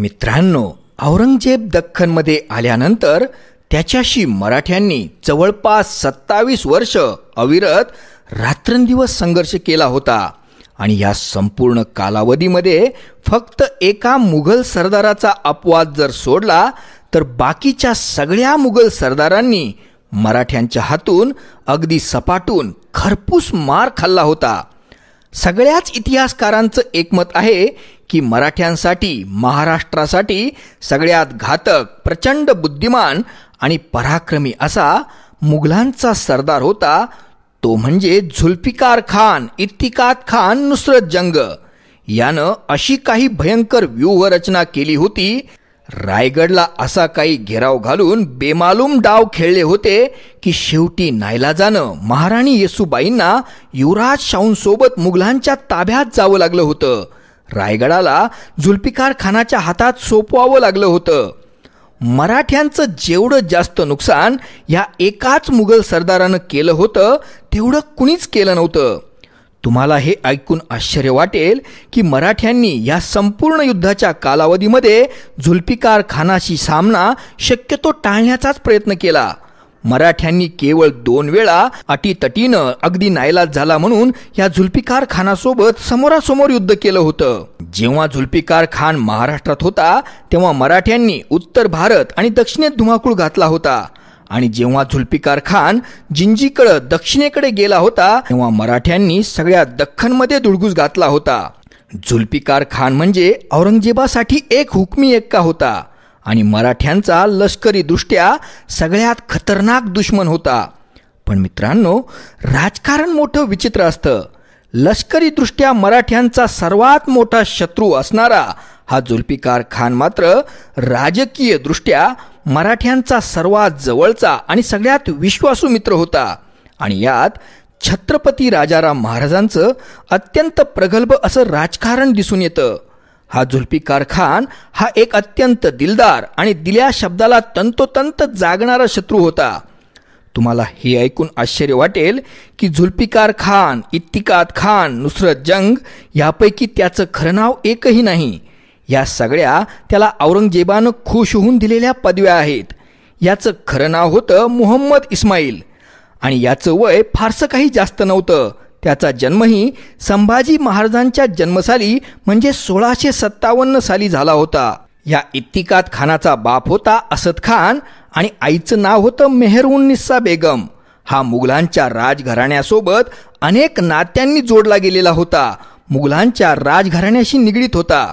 मित्रांनो औरंगजेब दख्खनमध्ये आल्यानंतर त्याच्याशी मराठ्यांनी जवळपास सत्तावीस वर्ष अविरत रात्रंदिवस संघर्ष केला होता. आणि या संपूर्ण कालावधीमध्ये फक्त एका मुघल सरदाराचा अपवाद जर सोडला तर बाकीच्या सगळ्या मुघल सरदारांनी मराठ्यांच्या हातून अगदी सपाटून खरपूस मार खाल्ला होता. सगळ्याच इतिहासकारांचं एकमत आहे की मराठ्यांसाठी महाराष्ट्रासाठी सगळ्यात घातक प्रचंड बुद्धिमान आणि पराक्रमी असा मुघलांचा सरदार होता तो म्हणजे झुल्फिकार खान इत्तिकात खान नुसरत जंग. यानं अशी काही भयंकर व्यूहरचना केली होती रायगडला असा काही घेराव घालून बेमालूम डाव खेळले होते की शेवटी नायलाजानं महाराणी येसूबाईंना युवराज शाहूंसोबत मुघलांच्या ताब्यात जावं लागलं होतं. रायगडाला जुल्पिकार खानाच्या हातात सोपवावं लागलं होतं. मराठ्यांचं जेवढं जास्त नुकसान या एकाच मुघल सरदारानं केलं होतं तेवढं कुणीच केलं नव्हतं. तुम्हाला हे ऐकून आश्चर्य वाटेल की मराठ्यांनी या संपूर्ण युद्धाच्या कालावधीमध्ये झुल्फिकार खानाशी सामना शक्यतो टाळण्याचाच प्रयत्न केला. मराठ्यांनी केवळ दोन वेळा अटीतटीनं अगदी नायलाज झाला म्हणून या झुल्फिकार खानासोबत समोरासमोर युद्ध केलं होतं. जेव्हा झुल्फिकार खान महाराष्ट्रात होता तेव्हा मराठ्यांनी उत्तर भारत आणि दक्षिणेत धुमाकूळ घातला होता. आणि जेव्हा झुल्फिकार खान जिंजीकडं दक्षिणेकडे गेला होता तेव्हा मराठ्यांनी सगळ्या दख्खनमध्ये दुडगूस घातला होता. झुल्फिकार खान म्हणजे औरंगजेबासाठी एक हुकमी एक्का होता. आणि मराठ्यांचा लष्करी दृष्ट्या सगळ्यात खतरनाक दुश्मन होता. पण मित्रांनो राजकारण मोठं विचित्र असतं. लष्करीदृष्ट्या मराठ्यांचा सर्वात मोठा शत्रू असणारा हा जुल्फिकार खान मात्र राजकीय दृष्ट्या मराठ्यांचा सर्वात जवळचा आणि सगळ्यात विश्वासू मित्र होता. आणि यात छत्रपती राजाराम महाराजांचं अत्यंत प्रगल्भ असं राजकारण दिसून येतं. हा झुल्फिकार खान हा एक अत्यंत दिलदार आणि दिल्या शब्दाला तंतोतंत जागणारा शत्रू होता. तुम्हाला हे ऐकून आश्चर्य वाटेल की झुल्फिकार खान इत्तिकात खान नुसरत जंग यापैकी त्याचं खरं नाव एकही नाही. या सगळ्या त्याला औरंगजेबानं खुश होऊन दिलेल्या पदव्या आहेत. याचं खरं नाव होतं मुहम्मद इस्माईल. आणि याचं वय फारसं काही जास्त नव्हतं. त्याचा जन्मही संभाजी महाराजांच्या जन्मसाली म्हणजे सोळाशे सत्तावन्न साली झाला होता. या इत्तिकात खानाचा बाप होता असद खान आणि आईचं नाव होतं मेहरुन्निसा बेगम. हा मुघलांच्या राजघराण्यासोबत अनेक नात्यांनी जोडला गेलेला होता. मुघलांच्या राजघराण्याशी निगडीत होता.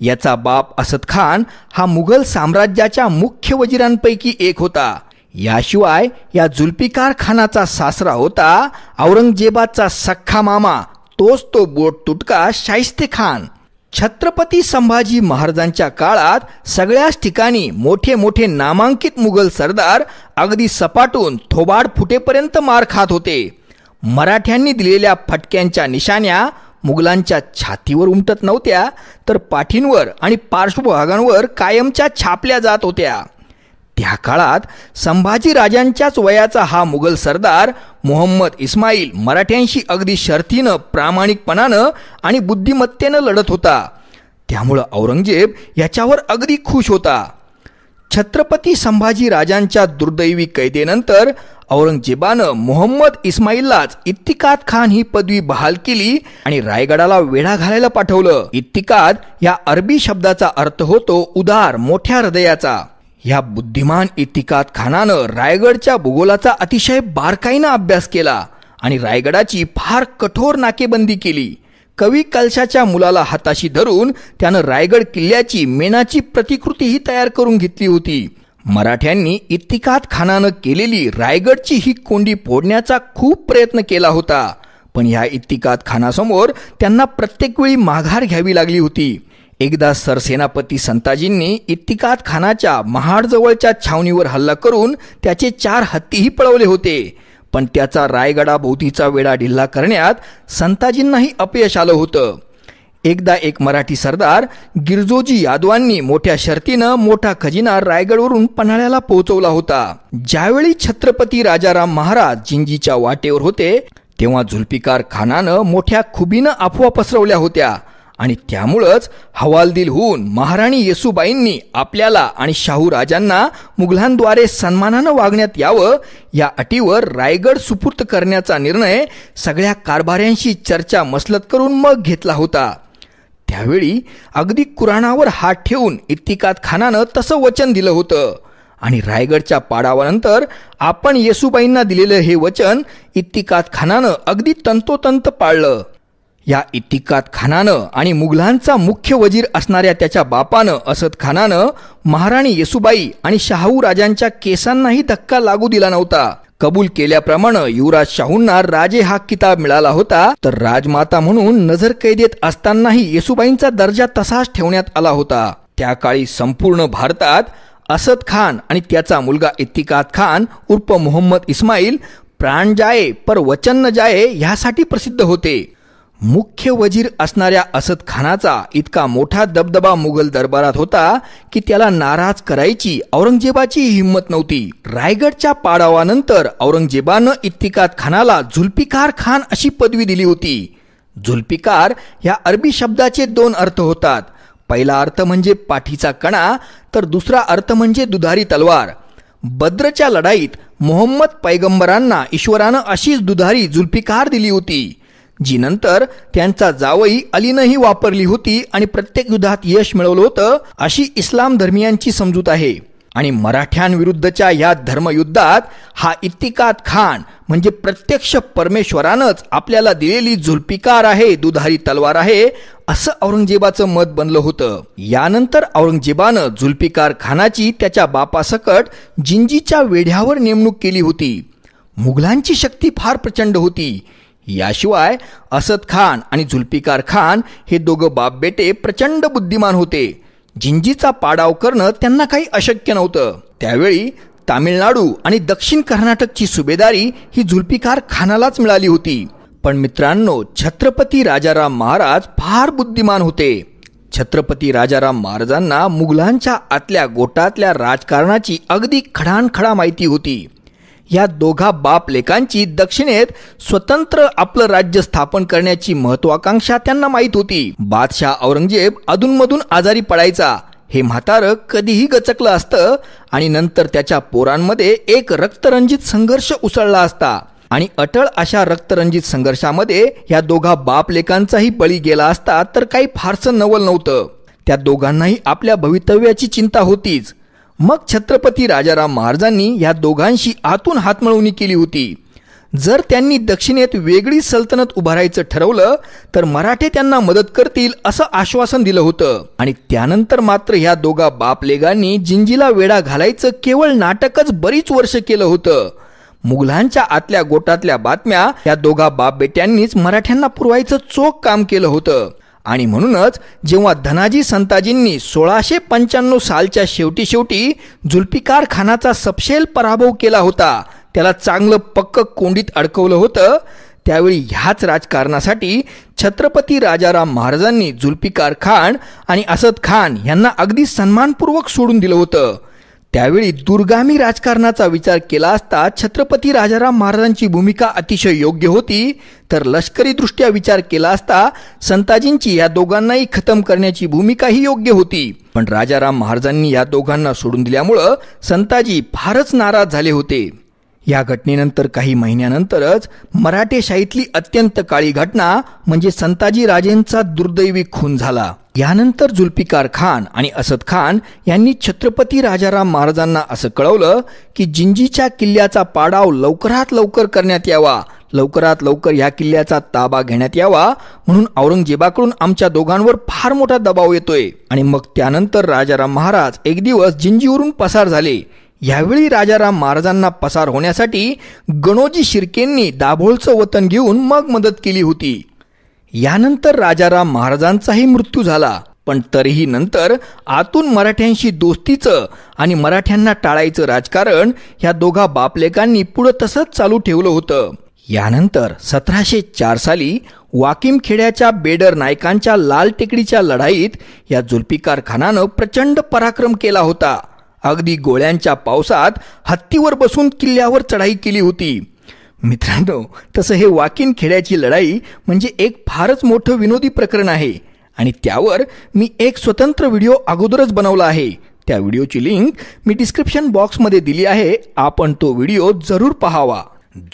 याचा बाप असद खान हा मुघल साम्राज्याच्या मुख्य वजिरांपैकी एक होता. याशिवाय या जुल्पिकार खानाचा सासरा होता औरंगजेबाचा सख्खा मामा. तोच तो बोट तुटका शाहिस्ते खान. छत्रपती संभाजी महाराजांच्या काळात सगळ्याच ठिकाणी मोठे मोठे नामांकित मुघल सरदार अगदी सपाटून थोबाड फुटेपर्यंत मार खात होते. मराठ्यांनी दिलेल्या फटक्यांच्या निशाण्या मुघलांच्या छातीवर उमटत नव्हत्या तर पाठींवर आणि पार्श्वभागांवर कायमच्या छापल्या जात होत्या. त्या काळात संभाजी राजांच्याच वयाचा हा मुघल सरदार मोहम्मद इस्माईल मराठ्यांशी अगदी शर्थीनं प्रामाणिकपणानं आणि बुद्धिमत्तेनं लढत होता. त्यामुळं औरंगजेब याच्यावर अगदी खुश होता. छत्रपती संभाजी राजांच्या दुर्दैवी कैदेनंतर औरंगजेबानं मोहम्मद इस्माईललाच इत्तिकात खान ही पदवी बहाल केली आणि रायगडाला वेढा घालायला पाठवलं. इत्तिकात या अरबी शब्दाचा अर्थ होतो उदार मोठ्या हृदयाचा. या बुद्धिमान इतिकात खानानं रायगडच्या भूगोलाचा अतिशय बारकाईनं अभ्यास केला आणि रायगडाची फार कठोर नाकेबंदी केली. कवी कलशाच्या मुलाला हाताशी धरून त्यानं रायगड किल्ल्याची मेणाची प्रतिकृतीही तयार करून घेतली होती. मराठ्यांनी इतिकात खानानं केलेली रायगडची ही कोंडी फोडण्याचा खूप प्रयत्न केला होता. पण ह्या इतिकात खानासमोर त्यांना प्रत्येक वेळी माघार घ्यावी लागली होती. एकदा सरसेनापती संताजींनी इत्तिकात खानाच्या महाडजवळच्या छावणीवर हल्ला करून त्याचे चार हत्तीही पळवले होते. पण त्याचा रायगडाभोवतीचा वेढा ढिल्ला करण्यात संताजींनाही अपयश आलं होतं. एकदा एक मराठी सरदार गिरजोजी यादवांनी मोठ्या शर्तीनं मोठा खजिना रायगडवरून पन्हाळ्याला पोहोचवला होता. ज्यावेळी छत्रपती राजाराम महाराज जिंजीच्या वाटेवर होते तेव्हा झुल्पिकार खानानं मोठ्या खुबीनं अफवा पसरवल्या होत्या. आणि त्यामुळंच हवालदिल होऊन महाराणी येसुबाईंनी आपल्याला आणि शाहू राजांना मुघलांद्वारे सन्मानानं वागण्यात यावं या अटीवर रायगड सुपूर्त करण्याचा निर्णय सगळ्या कारभाऱ्यांशी चर्चा मसलत करून मग घेतला होता. त्यावेळी अगदी कुराणावर हात ठेवून इतिकात खानानं तसं वचन दिलं होतं. आणि रायगडच्या पाडावानंतर आपण येसुबाईंना दिलेलं हे वचन इतिकात खानानं अगदी तंतोतंत पाळलं. या इतिकात खानानं आणि मुघलांचा मुख्य वजीर असणाऱ्या त्याच्या बापानं असद खानानं महाराणी येसुबाई आणि शाहू राजांच्या केसांनाही धक्का लागू दिला नव्हता. कबूल केल्याप्रमाणे युवराज शाहूंना राजे हा किताब मिळाला होता. तर राजमाता म्हणून नजर कैदेत असतानाही येसुबाईंचा दर्जा तसाच ठेवण्यात आला होता. त्या काळी संपूर्ण भारतात असद खान आणि त्याचा मुलगा इत्तिकात खान उर्फ मोहम्मद इस्माईल प्राण जाये पर वचन न जाये ह्यासाठी प्रसिद्ध होते. मुख्य वजीर असणाऱ्या असद खानाचा इतका मोठा दबदबा मुघल दरबारात होता की त्याला नाराज करायची औरंगजेबाची हिंमत नव्हती. रायगडच्या पाडावानंतर औरंगजेबानं इत्तिकात खानाला झुल्पिकार खान अशी पदवी दिली होती. झुल्पिकार या अरबी शब्दाचे दोन अर्थ होतात. पहिला अर्थ म्हणजे पाठीचा कणा तर दुसरा अर्थ म्हणजे दुधारी तलवार. बद्रच्या लढाईत मोहम्मद पैगंबरांना ईश्वरानं अशीच दुधारी जुल्फिकार दिली होती. जी नंतर त्यांचा जावई अलीनंही वापरली होती आणि प्रत्येक युद्धात यश मिळवलं होतं अशी इस्लाम धर्मियांची समजूत आहे. आणि मराठ्यांविरुद्धच्या या धर्मयुद्धात हा इत्तिकात खान म्हणजे प्रत्यक्ष परमेश्वरानंच आपल्याला दिलेली झुल्पिकार आहे दुधारी तलवार आहे असं औरंगजेबाचं मत बनलं होतं. यानंतर औरंगजेबानं झुल्फिकार खानाची त्याच्या बापासकट जिंजीच्या वेढ्यावर नेमणूक केली होती. मुघलांची शक्ती फार प्रचंड होती. याशिवाय असद खान आणि झुल्फिकार खान हे दोघं बाप बेटे प्रचंड बुद्धिमान होते. जिंजीचा पाडाव करणं त्यांना काही अशक्य नव्हतं. त्यावेळी तामिळनाडू आणि दक्षिण कर्नाटकची सुभेदारी ही झुल्फिकार खानालाच मिळाली होती. पण मित्रांनो छत्रपती राजाराम महाराज फार बुद्धिमान होते. छत्रपती राजाराम महाराजांना मुघलांच्या आतल्या गोटातल्या राजकारणाची अगदी खडानखडा माहिती होती. या दोघा बाप लेकांची दक्षिणेत स्वतंत्र आपलं राज्य स्थापन करण्याची महत्वाकांक्षा त्यांना माहीत होती. बादशाह औरंगजेब अधूनमधून आजारी पडायचा. हे म्हातारं कधीही गचकलं असतं आणि नंतर त्याच्या पोरांमध्ये एक रक्तरंजित संघर्ष उसळला असता. आणि अटळ अशा रक्तरंजित संघर्षामध्ये या दोघा बाप लेकांचाही बळी गेला असता तर काही फारसं नवल नव्हतं. त्या दोघांनाही आपल्या भवितव्याची चिंता होतीच. मग छत्रपती राजाराम महाराजांनी या दोघांशी आतून हातमळवणी केली होती. जर त्यांनी दक्षिणेत वेगळी सल्तनत उभारायचं ठरवलं तर मराठे त्यांना मदत करतील असं आश्वासन दिलं होतं. आणि त्यानंतर मात्र ह्या दोघा बापलेगांनी जिंजीला वेढा घालायचं केवळ नाटकच बरीच वर्ष केलं होतं. मुघलांच्या आतल्या गोटातल्या बातम्या या दोघा बाप बेट्यांनीच मराठ्यांना पुरवायचं चोख काम केलं होतं. आणि म्हणूनच जेव्हा धनाजी संताजींनी सोळाशे पंच्याण्णव सालच्या शेवटी शेवटी जुल्फिकार खानाचा सपशेल पराभव केला होता त्याला चांगलं पक्क कोंडीत अडकवलं होतं त्यावेळी ह्याच राजकारणासाठी छत्रपती राजाराम महाराजांनी जुल्फिकार खान आणि असद खान यांना अगदी सन्मानपूर्वक सोडून दिलं होतं. त्यावेळी दुर्गामी राजकारणाचा विचार केला असता छत्रपती राजाराम महाराजांची भूमिका अतिशय योग्य होती. तर लष्करीदृष्ट्या विचार केला असता संताजींची या दोघांनाही खतम करण्याची भूमिकाही योग्य होती. पण राजाराम महाराजांनी या दोघांना सोडून दिल्यामुळं संताजी फारच नाराज झाले होते. या घटनेनंतर काही महिन्यानंतरच मराठेशाहीतली अत्यंत काळी घटना म्हणजे संताजी राजेंचा दुर्दैवी खून झाला. यानंतर जुल्फिकार खान आणि असद खान यांनी छत्रपती राजाराम महाराजांना असं कळवलं की जिंजीच्या किल्ल्याचा पाडाव लवकरात लवकर करण्यात यावा लवकरात लवकर या किल्ल्याचा ताबा घेण्यात यावा म्हणून औरंगजेबाकडून आमच्या दोघांवर फार मोठा दबाव येतोय. आणि मग त्यानंतर राजाराम महाराज एक दिवस जिंजीवरून पसार झाले. यावेळी राजाराम महाराजांना पसार होण्यासाठी गणोजी शिर्केंनी दाभोळचं वतन घेऊन मग मदत केली होती. यानंतर राजाराम महाराजांचाही मृत्यू झाला. पण तरीही नंतर आतून मराठ्यांशी दोस्तीचं आणि मराठ्यांना टाळायचं राजकारण ह्या दोघा बापलेकांनी पुढं तसंच चालू ठेवलं होतं. यानंतर सतराशे चार साली वाकिम खेड्याच्या बेडर नायकांच्या लाल टेकडीच्या लढाईत या जुल्फिकार खानानं प्रचंड पराक्रम केला होता. अगदी गोळ्यांच्या पावसात हत्तीवर बसून किल्ल्यावर चढाई केली होती. मित्रांनो तसं हे वाकिन खेड्याची लढाई म्हणजे एक फारच मोठं विनोदी प्रकरण आहे. आणि त्यावर मी एक स्वतंत्र व्हिडिओ अगोदरच बनवला आहे. त्या व्हिडिओची लिंक मी डिस्क्रिप्शन बॉक्समध्ये दिली आहे. आपण तो व्हिडिओ जरूर पहावा.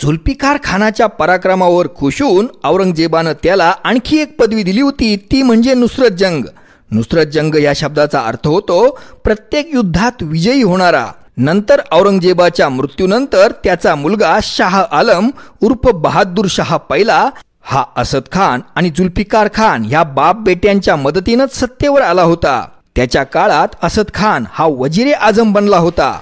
झुल्पिकार खानाच्या पराक्रमावर खुश होऊन औरंगजेबानं त्याला आणखी एक पदवी दिली होती. ती म्हणजे नुसरत जंग. नुसरत जंग या शब्दाचा अर्थ होतो प्रत्येक युद्धात विजयी होणारा. नंतर औरंगजेबाच्या मृत्यूनंतर त्याचा मुलगा शाह आलम उर्फ बहादूर शाह पहिला हा असद खान आणि जुल्फिकार खान ह्या बाप बेट्यांच्या मदतीनंच सत्तेवर आला होता. त्याच्या काळात असद खान हा वजीरे आजम बनला होता.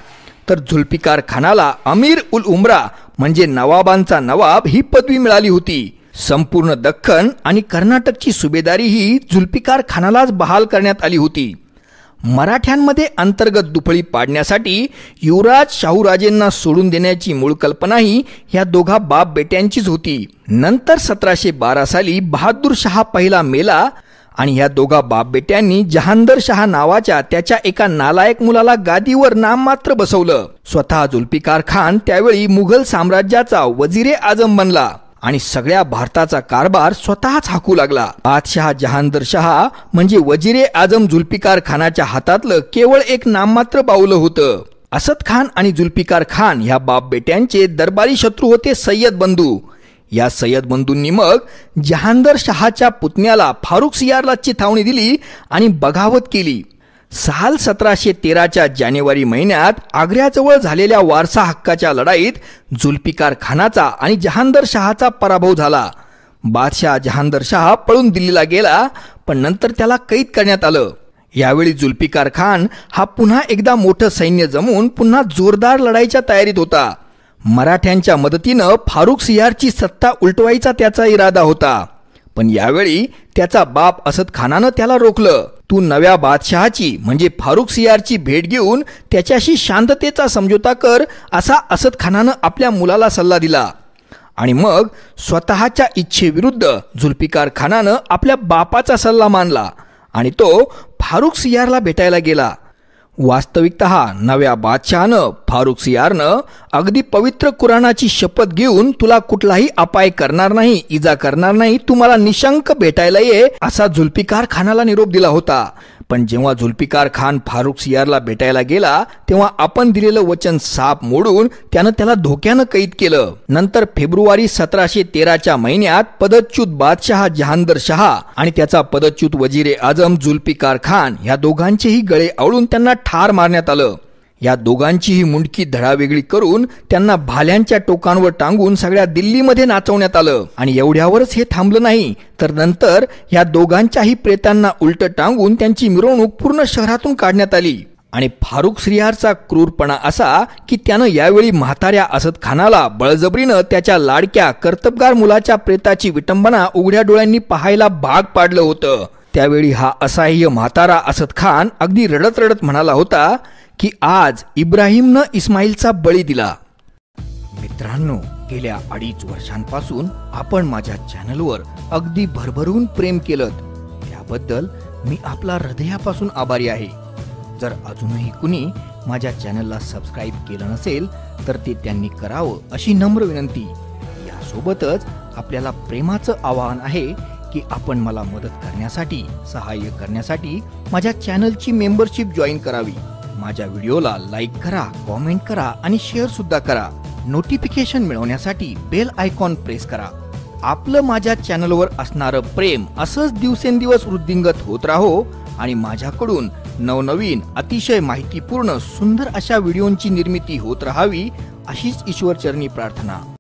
तर झुल्फिकार खानाला अमीर उल उमरा म्हणजे नवाबांचा नवाब ही पदवी मिळाली होती. संपूर्ण दख्खन आणि कर्नाटकची सुभेदारी ही जुल्फिकार खानालाच बहाल करण्यात आली होती. मराठ्यांमध्ये अंतर्गत दुफळी पाडण्यासाठी युवराज शाहूराजेंना सोडून देण्याची मूळ कल्पनाही ह्या दोघा बाप बेट्यांचीच होती. नंतर सतराशे बारा साली बहादूर शहा पहिला मेला आणि ह्या दोघा बाप बेट्यांनी जहांदर शहा नावाच्या त्याच्या एका नालायक मुलाला गादीवर नाममात्र बसवलं. स्वतः जुल्फिकार खान त्यावेळी मुघल साम्राज्याचा वजिरे आजम बनला. आणि सगळ्या भारताचा कारभार स्वतःच हाकू लागला. बादशाह जहानदर शहा म्हणजे वजीरे आजम जुल्फिकार खानाच्या हातातलं केवळ एक नाममात्र पावलं होतं. असद खान आणि जुल्फिकार खान ह्या बाप बेट्यांचे दरबारी शत्रू होते सय्यद बंधू. या सय्यद बंधूंनी मग जहानदर शहाच्या पुतण्याला फारुख सियारला चिथावणी दिली आणि बगावत केली. साल सतराशे तेराच्या जानेवारी महिन्यात आग्र्याजवळ झालेल्या वारसा हक्काच्या लढाईत जुल्फिकार खानाचा आणि जहांदर शहाचा पराभव झाला. बादशाह जहांदर शाह पळून दिल्लीला गेला पण नंतर त्याला कैद करण्यात आलं. यावेळी जुल्फिकार खान हा पुन्हा एकदा मोठं सैन्य जमून पुन्हा जोरदार लढाईच्या तयारीत होता. मराठ्यांच्या मदतीनं फारुख सियारची सत्ता उलटवायचा त्याचा इरादा होता. पण यावेळी त्याचा बाप असद खानानं त्याला रोखलं. तू नव्या बादशहाची म्हणजे फारुख सियारची भेट घेऊन त्याच्याशी शांततेचा समझोता कर असा असद खानानं आपल्या मुलाला सल्ला दिला. आणि मग स्वतःच्या इच्छेविरुद्ध जुल्फिकार खानानं आपल्या बापाचा सल्ला मानला आणि तो फारुख सियारला भेटायला गेला. वास्तविकत नव्या बादशहानं फारुख सियारनं अगदी पवित्र कुराणाची शपथ घेऊन तुला कुठलाही अपाय करणार नाही इजा करणार नाही तुम्हाला निशंक भेटायला ये असा जुल्फिकार खानाला निरोप दिला होता. पण जेव्हा जुल्फिकार खान फारुख सियारला भेटायला गेला तेव्हा आपण दिलेलं वचन साप मोडून त्यानं त्याला धोक्यानं कैद केलं. नंतर फेब्रुवारी सतराशे तेराच्या महिन्यात पदच्युत बादशहा जहांदर शहा आणि त्याचा पदच्युत वजीरे आजम जुल्फिकार खान या दोघांचेही गळे आवळून त्यांना ठार मारण्यात आलं. या दोघांचीही मुंडकी धडावेगळी करून त्यांना भाल्यांच्या टोकांवर टांगून सगळ्या दिल्लीमध्ये नाचवण्यात आलं. आणि एवढ्यावरच हे थांबलं नाही तर नंतर या दोघांच्याही प्रेतांना उलट टांगून त्यांची मिरवणूक पूर्ण शहरातून काढण्यात आली. आणि फारुख श्रीहारचा क्रूरपणा असा की त्यानं यावेळी म्हाताऱ्या असद खानाला बळजबरीनं त्याच्या लाडक्या कर्तबगार मुलाच्या प्रेताची विटंबना उघड्या डोळ्यांनी पाहायला भाग पाडलं होतं. त्यावेळी हा असह्य म्हातारा असद खान अगदी रडत रडत म्हणाला होता की आज इब्राहिमनं इस्माईलचा बळी दिला. मित्रांनो गेल्या अडीच वर्षांपासून आपण माझ्या चॅनलवर अगदी भरभरून प्रेम केलं त्याबद्दल मी आपला हृदयापासून आभारी आहे. जर अजूनही कुणी माझ्या चॅनलला सबस्क्राईब केलं नसेल तर ते त्यांनी करावं अशी नम्र विनंती. यासोबतच आपल्याला प्रेमाचं आवाहन आहे की आपण मला मदत करण्यासाठी सहाय्य करण्यासाठी माझ्या चॅनलची मेंबरशिप जॉईन करावी. माझ्या व्हिडिओला लाईक करा कॉमेंट करा आणि शेअर सुद्धा करा. नोटिफिकेशन मिळवण्यासाठी बेल आयकॉन प्रेस करा. आपलं माझ्या चॅनलवर असणारं प्रेम असंच दिवसेंदिवस वृद्धिंगत होत राहो आणि माझ्याकडून नवनवीन अतिशय माहितीपूर्ण सुंदर अशा व्हिडिओंची निर्मिती होत राहावी अशीच ईश्वरचरणी प्रार्थना.